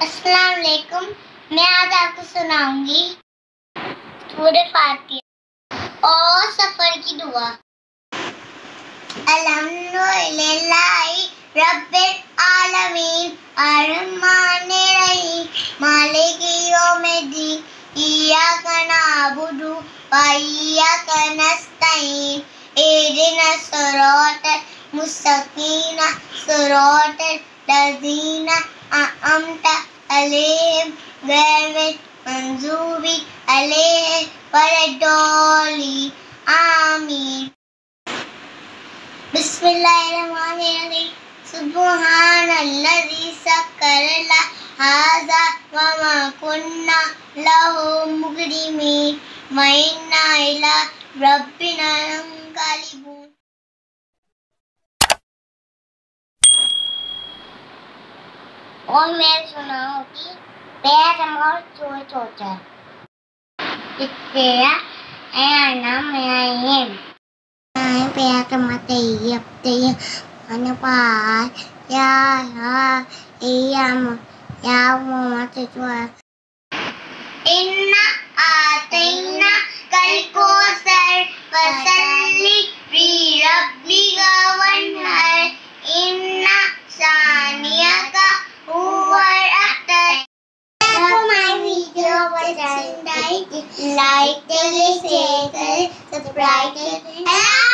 अस्सलाम वालेकुम मैं आज आपको सुनाऊँगी सूरह फातिहा और सफ़र की दुआ। अल्हम्दुलिल्लाह रब्बिल आलमीन। अर्रहमान रहीम। मालिक यौमिद्दीन नअबुदु व नस्तईन। मुस्तकीम लज़ीना अनअमता अलैहिम गैरिल मंजूबी अलैहिम वलद्दालिन आमीन बिस्मिल्लाहिर्रहमानिर्रहीम सुब्हानल्लज़ी सक्कर हाज़ा व मा कुन्ना लहु मुकरिमीन व इन्ना इला रब्बिना और मैं सुनाऊँगी पैर और चोर चोचा Kaya ay na may ay kaya ka matayap tayo ano pa ya ha iya mo ya mo matutwa Inna atina and like, like the little, the bright